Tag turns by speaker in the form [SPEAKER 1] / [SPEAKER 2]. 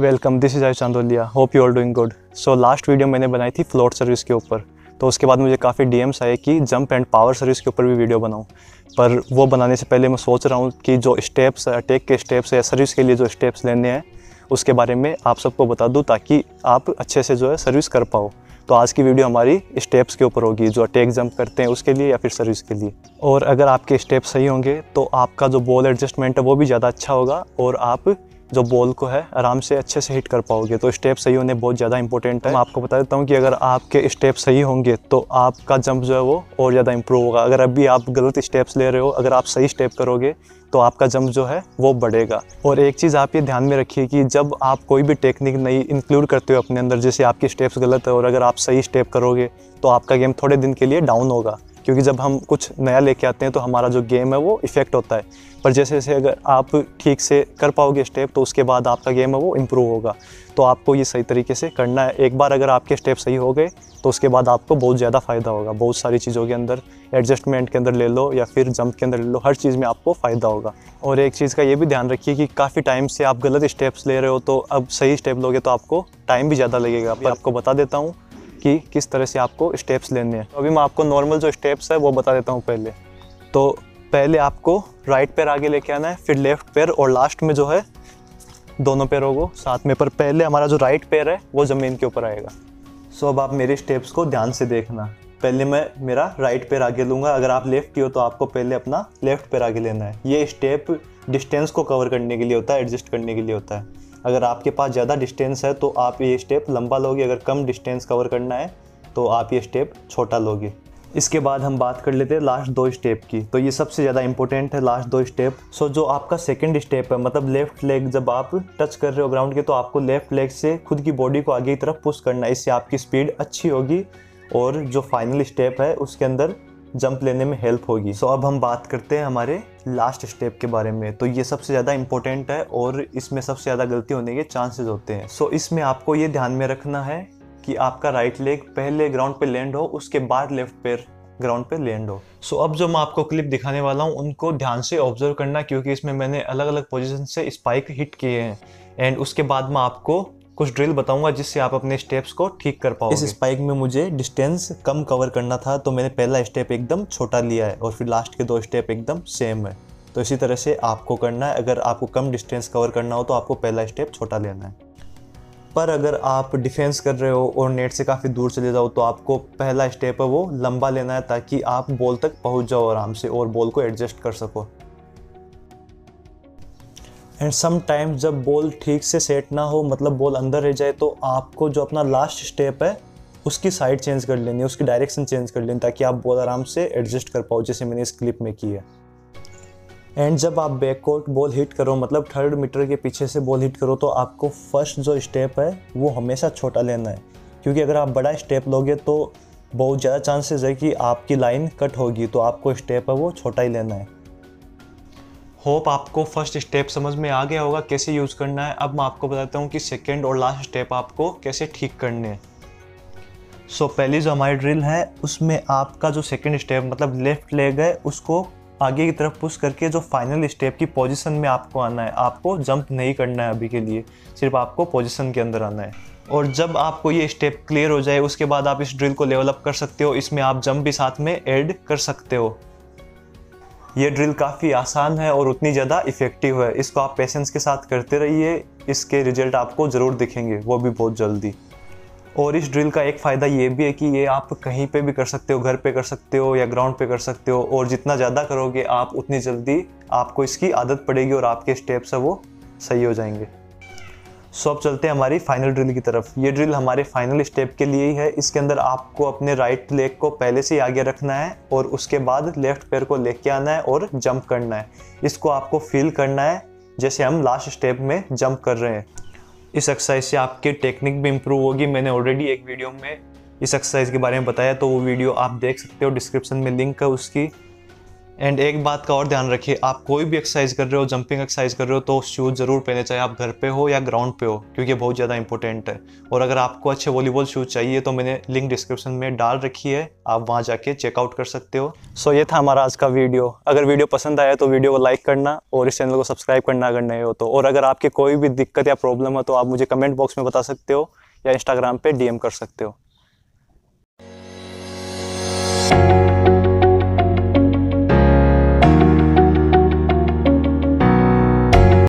[SPEAKER 1] Welcome this is I Chandolia hope you are doing good so last video मैंने बनाई थी float service के ऊपर। तो उसके बाद मुझे काफ़ी डीएम्स आए कि जंप एंड पावर सर्विस के ऊपर भी वीडियो बनाऊँ पर वो बनाने से पहले मैं सोच रहा हूँ कि जो स्टेप्स अटैक के स्टेप्स या सर्विस के लिए जो स्टेप्स लेने हैं, उसके बारे में आप सबको बता दूँ ताकि आप अच्छे से जो है सर्विस कर पाओ। तो आज की वीडियो हमारी स्टेप्स के ऊपर होगी, जो अटैक जंप करते हैं उसके लिए या फिर सर्विस के लिए। और अगर आपके स्टेप सही होंगे तो आपका जो बॉल एडजस्टमेंट है वो भी ज़्यादा अच्छा होगा और आप जो बॉल को है, आराम से अच्छे से हिट कर पाओगे। तो स्टेप सही होने बहुत ज़्यादा इंपॉर्टेंट है। मैं आपको बता देता हूँ कि अगर आपके स्टेप सही होंगे तो आपका जंप जो है वो और ज़्यादा इंप्रूव होगा। अगर अभी आप गलत स्टेप्स ले रहे हो, अगर आप सही स्टेप करोगे तो आपका जंप जो है वो बढ़ेगा। और एक चीज़ आप ये ध्यान में रखिए कि जब आप कोई भी टेक्निक नई इंक्लूड करते हो अपने अंदर, जैसे आपकी स्टेप्स गलत है और अगर आप सही स्टेप करोगे तो आपका गेम थोड़े दिन के लिए डाउन होगा। क्योंकि जब हम कुछ नया लेके आते हैं तो हमारा जो गेम है वो इफ़ेक्ट होता है। पर जैसे जैसे अगर आप ठीक से कर पाओगे स्टेप तो उसके बाद आपका गेम है वो इम्प्रूव होगा। तो आपको ये सही तरीके से करना है। एक बार अगर आपके स्टेप सही हो गए तो उसके बाद आपको बहुत ज़्यादा फ़ायदा होगा। बहुत सारी चीज़ों के अंदर एडजस्टमेंट के अंदर ले लो या फिर जंप के अंदर ले लो हर चीज़ में आपको फ़ायदा होगा। और एक चीज़ का ये भी ध्यान रखिए कि काफ़ी टाइम से आप गलत स्टेप्स ले रहे हो तो अब सही स्टेप लोगे तो आपको टाइम भी ज़्यादा लगेगा। पर आपको बता देता हूँ कि किस तरह से आपको स्टेप्स लेने हैं। तो अभी मैं आपको नॉर्मल जो स्टेप्स है, वो बता देता हूँ पहले। तो पहले आपको राइट पैर आगे लेके आना है, फिर लेफ़्ट पैर और लास्ट में जो है, दोनों पैरों को साथ में। पर पहले हमारा जो राइट पैर है, वो ज़मीन के ऊपर आएगा। सो अब आप मेरे स्टेप्स को ध्यान से देखना। पहले मैं मेरा राइट पैर आगे लूँगा। अगर आप लेफ़्ट की हो तो आपको पहले अपना लेफ़्ट पैर आगे लेना है। ये स्टेप डिस्टेंस को कवर करने के लिए होता है एडजस्ट करने के लिए होता है। अगर आपके पास ज़्यादा डिस्टेंस है तो आप ये स्टेप लंबा लोगे। अगर कम डिस्टेंस कवर करना है तो आप ये स्टेप छोटा लोगे। इसके बाद हम बात कर लेते हैं लास्ट दो स्टेप की। तो ये सबसे ज़्यादा इंपॉर्टेंट है लास्ट दो स्टेप सो जो आपका सेकंड स्टेप है मतलब लेफ़्ट लेग जब आप टच कर रहे हो ग्राउंड के तो आपको लेफ़्ट लेग से खुद की बॉडी को आगे की तरफ़ पुश करना है। इससे आपकी स्पीड अच्छी होगी और जो फाइनल स्टेप है उसके अंदर जंप लेने में हेल्प होगी। सो so, अब हम बात करते हैं हमारे लास्ट स्टेप के बारे में। तो ये सबसे ज़्यादा इंपॉर्टेंट है और इसमें सबसे ज़्यादा गलती होने के चांसेस होते हैं। सो so, इसमें आपको ये ध्यान में रखना है कि आपका राइट लेग पहले ग्राउंड पे लैंड हो उसके बाद लेफ़्ट पैर ग्राउंड पे लैंड हो। सो so, अब जो मैं आपको क्लिप दिखाने वाला हूँ उनको ध्यान से ऑब्ज़र्व करना क्योंकि इसमें मैंने अलग अलग पोजिशन से स्पाइक हिट किए हैं। एंड उसके बाद मैं आपको कुछ ड्रिल बताऊँगा जिससे आप अपने स्टेप्स को ठीक कर पाओ इस स्पाइक में मुझे डिस्टेंस कम कवर करना था तो मैंने पहला स्टेप एकदम छोटा लिया है और फिर लास्ट के दो स्टेप एकदम सेम है। तो इसी तरह से आपको करना है, अगर आपको कम डिस्टेंस कवर करना हो तो आपको पहला स्टेप छोटा लेना है। पर अगर आप डिफेंस कर रहे हो और नेट से काफ़ी दूर चले जाओ तो आपको पहला स्टेप है वो लंबा लेना है ताकि आप बॉल तक पहुँच जाओ आराम से और बॉल को एडजस्ट कर सको। एंड सम टाइम जब बॉल ठीक से सेट ना हो मतलब बॉल अंदर रह जाए तो आपको जो अपना लास्ट स्टेप है, उसकी साइड चेंज कर लेनी है, उसकी डायरेक्शन चेंज कर लेनी, ताकि आप बॉल आराम से एडजस्ट कर पाओ, जैसे मैंने इस क्लिप में की है। एंड जब आप बैककोर्ट बॉल हिट करो मतलब थर्ड मीटर के पीछे से बॉल हिट करो तो आपको फ़र्स्ट जो स्टेप है, वो हमेशा छोटा लेना है। क्योंकि अगर आप बड़ा स्टेप लोगे तो बहुत ज़्यादा चांसेस है कि आपकी लाइन कट होगी तो आपको स्टेप है वो छोटा ही लेना है। होप आपको फ़र्स्ट स्टेप समझ में आ गया होगा कैसे यूज़ करना है। अब मैं आपको बताता हूँ कि सेकेंड और लास्ट स्टेप आपको कैसे ठीक करने हैं। सो so, पहली जो हमारी ड्रिल है उसमें आपका जो सेकेंड स्टेप मतलब लेफ़्ट लेग है उसको आगे की तरफ़ पुश करके जो फाइनल स्टेप की पोजीशन में आपको आना है। आपको जंप नहीं करना है अभी के लिए सिर्फ़ आपको पोजीशन के अंदर आना है। और जब आपको ये स्टेप क्लियर हो जाए उसके बाद आप इस ड्रिल को लेवलअप कर सकते हो। इसमें आप जंप भी साथ में ऐड कर सकते हो। ये ड्रिल काफ़ी आसान है और उतनी ज़्यादा इफ़ेक्टिव है। इसको आप पेशेंस के साथ करते रहिए। इसके रिज़ल्ट आपको ज़रूर दिखेंगे, वो भी बहुत जल्दी। और इस ड्रिल का एक फ़ायदा ये भी है कि ये आप कहीं पे भी कर सकते हो, घर पे कर सकते हो या ग्राउंड पे कर सकते हो और जितना ज़्यादा करोगे आप, उतनी जल्दी आपको इसकी आदत पड़ेगी और आपके स्टेप्स है वो सही हो जाएँगे। सो अब चलते हैं हमारी फाइनल ड्रिल की तरफ़। ये ड्रिल हमारे फाइनल स्टेप के लिए ही है। इसके अंदर आपको अपने राइट लेग को पहले से ही आगे रखना है और उसके बाद लेफ़्ट पैर को लेके आना है और जंप करना है। इसको आपको फील करना है, जैसे हम लास्ट स्टेप में जंप कर रहे हैं। इस एक्सरसाइज से आपकी टेक्निक भी इम्प्रूव होगी। मैंने ऑलरेडी एक वीडियो में इस एक्सरसाइज के बारे में बताया तो वो वीडियो आप देख सकते हो। डिस्क्रिप्शन में लिंक है उसकी। एंड एक बात का और ध्यान रखिए आप कोई भी एक्सरसाइज कर रहे हो जंपिंग एक्सरसाइज कर रहे हो तो शूज़ ज़रूर पहने चाहे आप घर पे हो या ग्राउंड पे हो क्योंकि बहुत ज़्यादा इंपॉर्टेंट है। और अगर आपको अच्छे वॉलीबॉल शूज़ चाहिए तो मैंने लिंक डिस्क्रिप्शन में डाल रखी है। आप वहाँ जाके चेकआउट कर सकते हो। सो so, ये था हमारा आज का वीडियो अगर वीडियो पसंद आया तो वीडियो को लाइक करना और इस चैनल को सब्सक्राइब करना अगर नहीं हो तो। और अगर आपकी कोई भी दिक्कत या प्रॉब्लम है तो आप मुझे कमेंट बॉक्स में बता सकते हो या इंस्टाग्राम पे डीएम कर सकते हो।